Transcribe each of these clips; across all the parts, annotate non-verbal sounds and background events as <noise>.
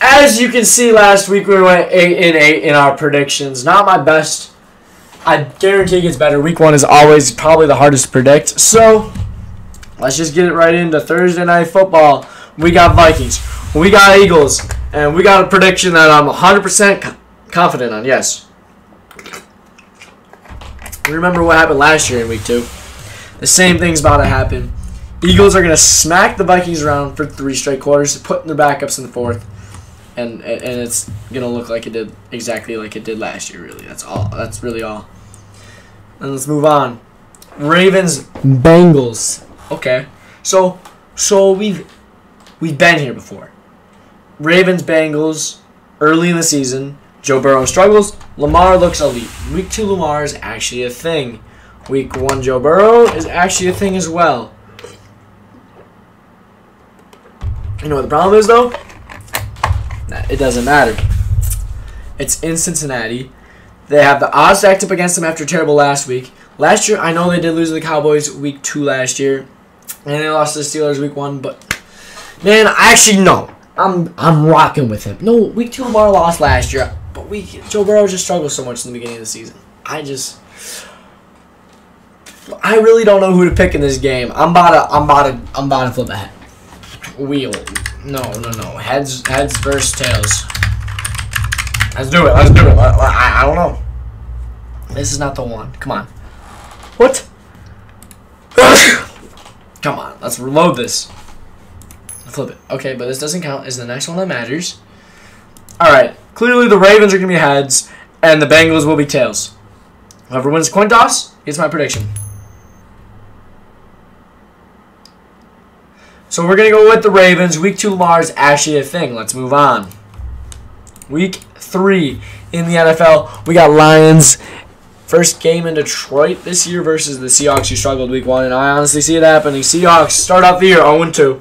as you can see, last week we went eight and eight in our predictions. Not my best. I guarantee it gets better. Week one is always probably the hardest to predict. So let's just get it right into Thursday night football. We got Vikings. We got Eagles, and we got a prediction that I'm 100% confident on. Yes. Remember what happened last year in week two? The same thing's about to happen. Eagles are gonna smack the Vikings around for three straight quarters, putting their backups in the fourth, and and it's gonna look like it did exactly like it did last year. Really, that's all. That's really all. And let's move on. Ravens, Bengals. Okay, so so we've we've been here before. Ravens, Bengals, early in the season. Joe Burrow struggles. Lamar looks elite. Week two, Lamar is actually a thing. Week one, Joe Burrow is actually a thing as well. You know what the problem is, though? It doesn't matter. It's in Cincinnati. They have the odds stacked up against them after terrible last week. Last year, I know they did lose to the Cowboys week two last year, and they lost to the Steelers week one. But man, I actually no, I'm I'm rocking with him. No, week two Lamar lost last year, but week Joe Burrow just struggled so much in the beginning of the season. I just. I really don't know who to pick in this game. I'm about to, I'm about to, I'm about to flip a. Wheel. No, no, no. Heads, heads versus tails. Let's do it. Let's do it. I, I, I don't know. This is not the one. Come on. What? <coughs> Come on. Let's reload this. Flip it. Okay, but this doesn't count. Is the next one that matters? All right. Clearly, the Ravens are gonna be heads, and the Bengals will be tails. Whoever wins coin toss gets my prediction. So we're gonna go with the Ravens. Week two Lamar is actually a thing. Let's move on. Week three in the NFL, we got Lions. First game in Detroit this year versus the Seahawks, who struggled week one, and I honestly see it happening. Seahawks start off the year 0 2.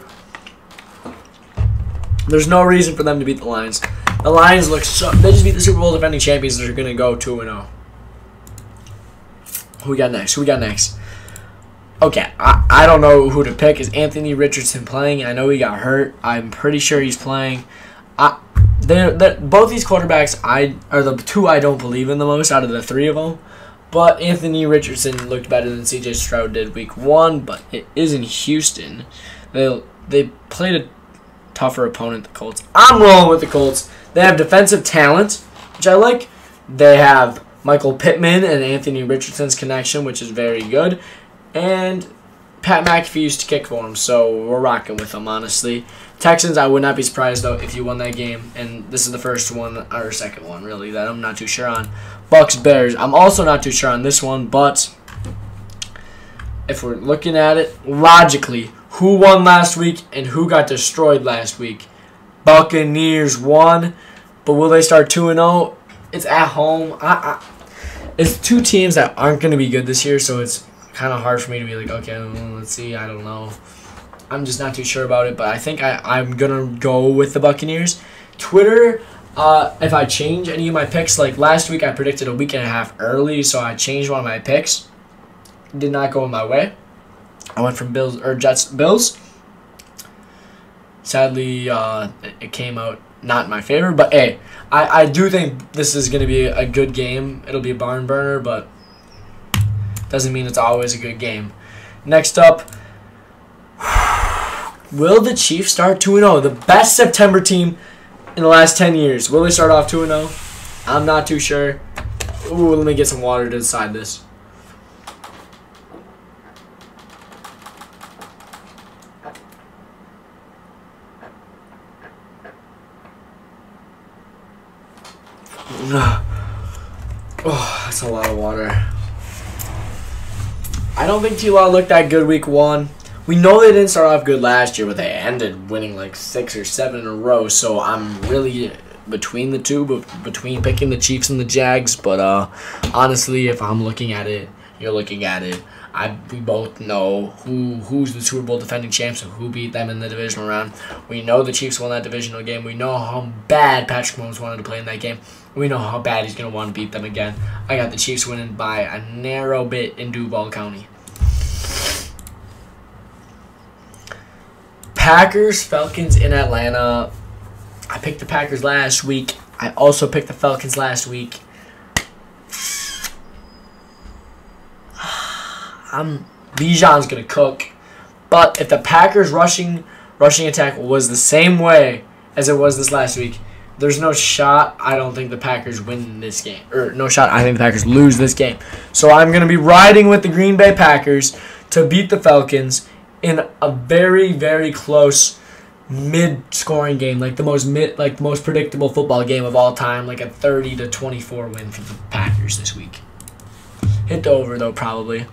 There's no reason for them to beat the Lions. The Lions look so. They just beat the Super Bowl defending champions. They're gonna go 2 0. Who we got next? Who we got next? Okay, I, I don't know who to pick. Is Anthony Richardson playing? I know he got hurt. I'm pretty sure he's playing. I, they're, they're, both these quarterbacks I are the two I don't believe in the most out of the three of them. But Anthony Richardson looked better than C.J. Stroud did week one. But it is in Houston. They they played a tougher opponent, the Colts. I'm rolling with the Colts. They have defensive talent, which I like. They have Michael Pittman and Anthony Richardson's connection, which is very good. And Pat McAfee used to kick for him, so we're rocking with them, honestly. Texans, I would not be surprised, though, if you won that game. And this is the first one, or second one, really, that I'm not too sure on. Bucks, Bears, I'm also not too sure on this one, but if we're looking at it logically, who won last week and who got destroyed last week? Buccaneers won, but will they start 2 0? It's at home. I, I, it's two teams that aren't going to be good this year, so it's kind of hard for me to be like, okay, let's see. I don't know. I'm just not too sure about it, but I think I, I'm going to go with the Buccaneers. Twitter, uh, if I change any of my picks, like last week I predicted a week and a half early, so I changed one of my picks. Did not go in my way. I went from Bills or Jets Bills. Sadly, uh, it came out not in my favor, but hey, I, I do think this is going to be a good game. It'll be a barn burner, but doesn't mean it's always a good game. Next up, <sighs> will the Chiefs start 2 0? The best September team in the last 10 years. Will they start off 2 0? I'm not too sure. Ooh, let me get some water to decide this. <sighs> Oh, that's a lot of water. I don't think T-Law looked that good week one. We know they didn't start off good last year, but they ended winning like six or seven in a row. So I'm really between the two, between picking the Chiefs and the Jags. But uh, honestly, if I'm looking at it, you're looking at it. I we both know who who's the Super Bowl defending champs and who beat them in the divisional round. We know the Chiefs won that divisional game. We know how bad Patrick Mahomes wanted to play in that game. We know how bad he's gonna want to beat them again. I got the Chiefs winning by a narrow bit in Duval County. Packers Falcons in Atlanta. I picked the Packers last week. I also picked the Falcons last week. <sighs> I'm Bijan's gonna cook. But if the Packers rushing rushing attack was the same way as it was this last week, there's no shot. I don't think the Packers win this game. Or no shot. I think the Packers lose this game. So I'm gonna be riding with the Green Bay Packers to beat the Falcons in a very very close mid-scoring game, like the most mid, like the most predictable football game of all time, like a 30 to 24 win for the Packers this week. Hit the over though, probably.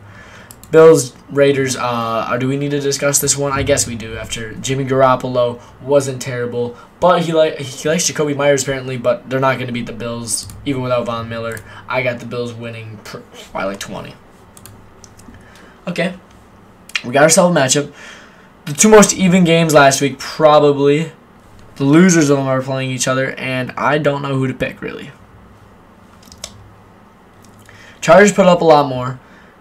Bills Raiders. Uh, do we need to discuss this one? I guess we do. After Jimmy Garoppolo wasn't terrible, but he like he likes Jakobi Meyers apparently. But they're not going to beat the Bills even without Von Miller. I got the Bills winning by like 20. Okay, we got ourselves a matchup. The two most even games last week probably. The losers of them are playing each other, and I don't know who to pick really. Chargers put up a lot more.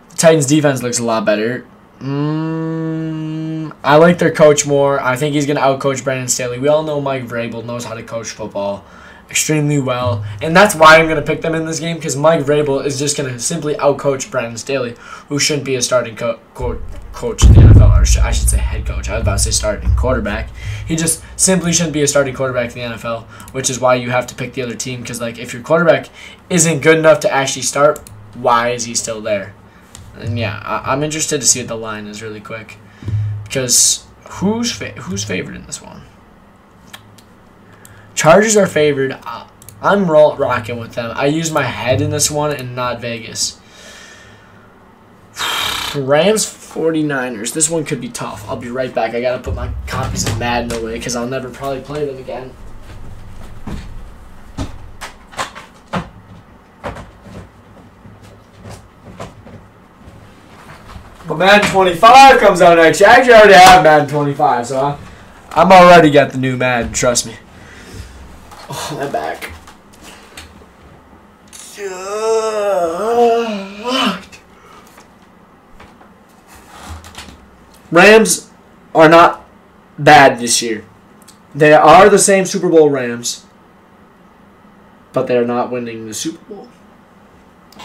The Titans defense looks a lot better. Mm, I like their coach more. I think he's going to outcoach Brandon Staley. We all know Mike Vrabel knows how to coach football extremely well. And that's why I'm going to pick them in this game because Mike Vrabel is just going to simply outcoach Brandon Staley, who shouldn't be a starting co- co- coach in the NFL. Or I should say head coach. I was about to say starting quarterback. He just simply shouldn't be a starting quarterback in the NFL, which is why you have to pick the other team because like if your quarterback isn't good enough to actually start, why is he still there? And yeah, I, am interested to see what the line is really quick, because who's fa- who's favored in this one? Chargers are favored. I'm roll- rocking with them. I use my head in this one and not Vegas. <sighs> Rams 49ers. This one could be tough. I'll be right back. I gotta put my copies of Madden away because I'll never probably play them again. But Madden 25 comes out next year. I actually already have Madden 25, so I'm already got the new Madden. Trust me. My back. Rams are not bad this year. They are the same Super Bowl Rams, but they're not winning the Super Bowl.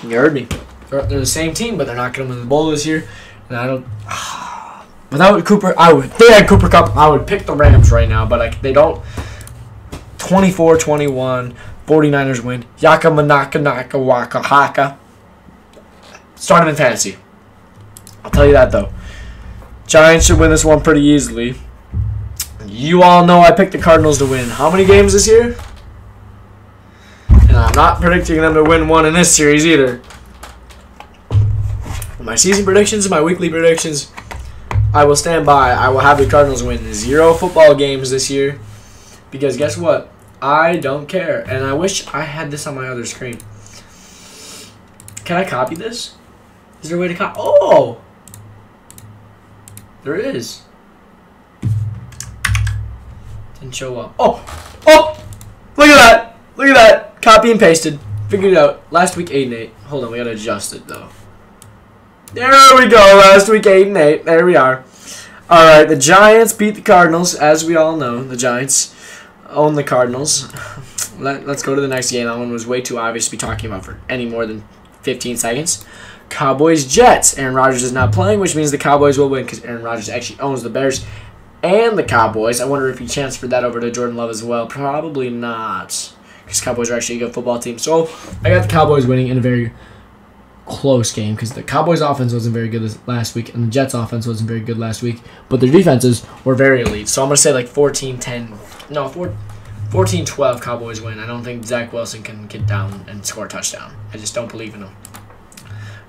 You heard me. They're, they're the same team, but they're not going to win the bowl this year. And I don't. <sighs> Without Cooper, I would. If they had Cooper Kupp, I would pick the Rams right now, but like they don't. 24 21. 49ers win. Yaka Manaka Naka Waka Haka. Start him in fantasy. I'll tell you that though. Giants should win this one pretty easily. You all know I picked the Cardinals to win. How many games this year? And I'm not predicting them to win one in this series either my season predictions and my weekly predictions, I will stand by. I will have the Cardinals win zero football games this year. Because guess what? I don't care. And I wish I had this on my other screen. Can I copy this? Is there a way to copy? Oh! There is. Didn't show up. Oh! Oh! Look at that! Look at that! Copy and pasted. Figured it out. Last week, 8 and 8. Hold on, we gotta adjust it though. There we go. Last week, 8 and 8. There we are. All right, the Giants beat the Cardinals, as we all know. The Giants own the Cardinals. Let, us go to the next game. That one was way too obvious to be talking about for any more than 15 seconds. Cowboys Jets. Aaron Rodgers is not playing, which means the Cowboys will win because Aaron Rodgers actually owns the Bears and the Cowboys. I wonder if he transferred that over to Jordan Love as well. Probably not because Cowboys are actually a good football team. So I got the Cowboys winning in a very close game because the Cowboys' offense wasn't very good this last week and the Jets' offense wasn't very good last week, but their defenses were very elite. So I'm going to say like 14 10. No, 14 12 Cowboys win. I don't think Zach Wilson can get down and score a touchdown. I just don't believe in him.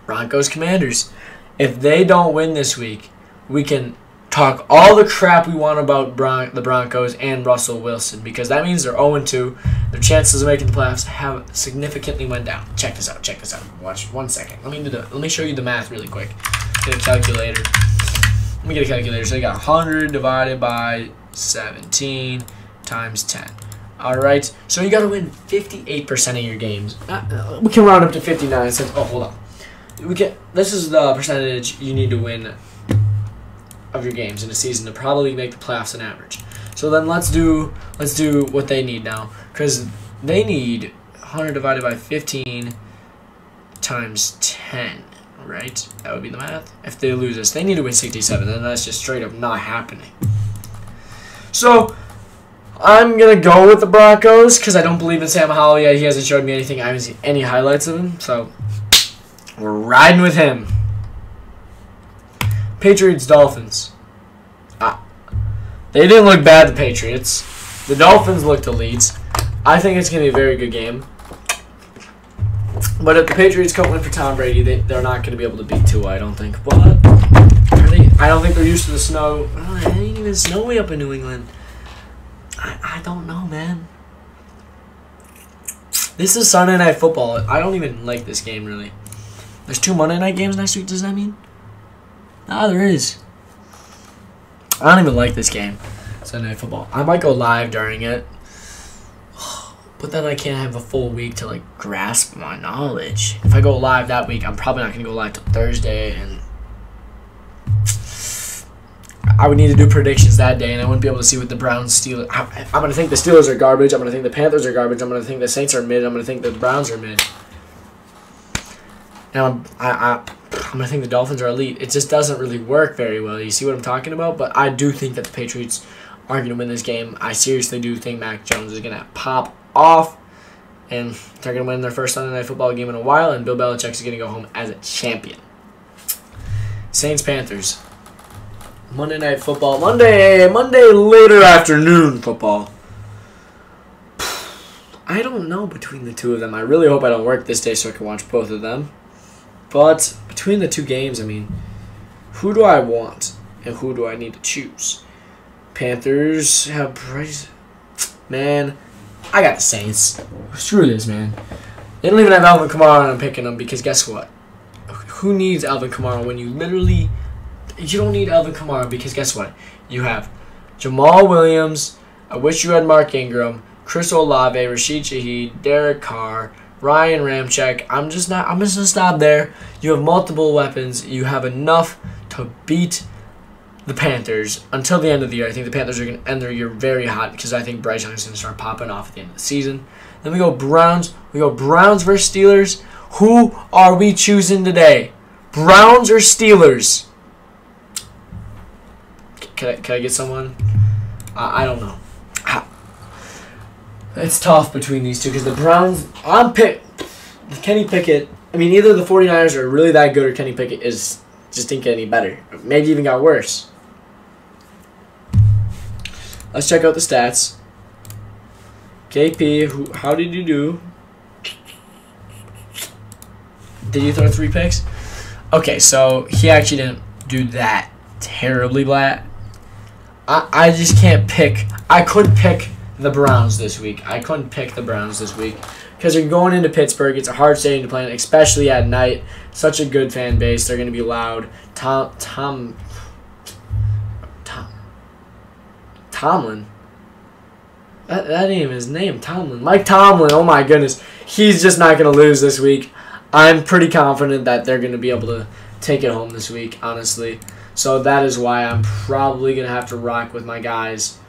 Broncos Commanders. If they don't win this week, we can talk all the crap we want about Bron- the Broncos and Russell Wilson because that means they're 0 2. Their chances of making the playoffs have significantly went down. Check this out. Check this out. Watch one second. Let me do the. Let me show you the math really quick. Get a calculator. Let me get a calculator. So I got 100 divided by 17 times 10. All right. So you got to win 58% of your games. Uh, we can round up to 59 cents. Oh, hold on. We get. This is the percentage you need to win of your games in a season to probably make the playoffs on average. So then let's do let's do what they need now, because they need 100 divided by 15 times 10, right? That would be the math. If they lose this, they need to win 67, then that's just straight up not happening. So I'm gonna go with the Broncos because I don't believe in Sam Howell yet. He hasn't showed me anything. I haven't seen any highlights of him, so we're riding with him. Patriots Dolphins. Ah, they didn't look bad. The Patriots. The Dolphins looked elite. I think it's gonna be a very good game. But if the Patriots can't win for Tom Brady, they, they're not going to be able to beat Tua, I don't think. But they? I don't think they're used to the snow. Oh, it ain't even snowy up in New England. I, I don't know, man. This is Sunday Night Football. I don't even like this game, really. There's two Monday Night games next week, does that mean? Ah, there is. I don't even like this game, Sunday Night Football. I might go live during it. <sighs> But then I can't have a full week to like grasp my knowledge. If I go live that week, I'm probably not gonna go live till Thursday, and I would need to do predictions that day, and I wouldn't be able to see what the Browns Steelers. I'm gonna think the Steelers are garbage. I'm gonna think the Panthers are garbage. I'm gonna think the Saints are mid. I'm gonna think the Browns are mid. And I'm, I, I, I'm gonna think the Dolphins are elite. It just doesn't really work very well. You see what I'm talking about? But I do think that the Patriots are gonna win this game. I seriously do think Mac Jones is gonna pop off, and they're to win their first Sunday Night Football game in a while, and Bill Belichick is to go home as a champion. Saints Panthers. Monday Night Football. Monday, Monday later afternoon football. <sighs> I don't know between the two of them. I really hope I don't work this day so I can watch both of them. But between the two games, I mean, who do I want and who do I need to choose? Panthers have Bryce. Man, I got the Saints. Screw this, man. They don't even have Alvin Kamara, and I'm picking them because guess what? Who needs Alvin Kamara when you literally you don't need Alvin Kamara because guess what? You have Jamaal Williams. I wish you had Mark Ingram, Chris Olave, Rashid Shaheed, Derek Carr, Ryan Ramczyk. I'm just not. I'm just gonna stop there. You have multiple weapons. You have enough to beat the Panthers until the end of the year. I think the Panthers are to end their year very hot because I think Bryce Young is to start popping off at the end of the season. Then we go Browns. We go Browns versus Steelers. Who are we choosing today? Browns or Steelers? Can I, can I get someone? I, I don't know. It's tough between these two because the Browns, I'm pick Kenny Pickett. I mean, either the 49ers are really that good or Kenny Pickett is just didn't get any better. Maybe even got worse. Let's check out the stats. KP, who, how did you do? Did you throw three picks? Okay, so he actually didn't do that terribly bad. I, I just can't pick. I could pick the Browns this week. I couldn't pick the Browns this week because they're going into Pittsburgh. It's a hard stadium to play in, especially at night. Such a good fan base. They're going to be loud. Tom, Tom, Tom, Tomlin. That, that ain't even his name, Tomlin. Mike Tomlin. Oh my goodness, he's just not going to lose this week. I'm pretty confident that they're going to be able to take it home this week. Honestly, so that is why I'm probably going to have to rock with my guys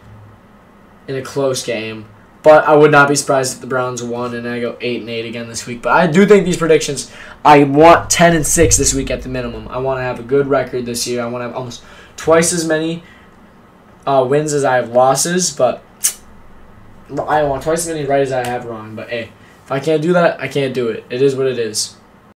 in a close game. But I would not be surprised if the Browns won and I go eight and eight again this week. But I do think these predictions. I want ten and six this week at the minimum. I want to have a good record this year. I want to have almost twice as many uh, wins as I have losses. But I want twice as many right as I have wrong. But hey, if I can't do that, I can't do it. It is what it is.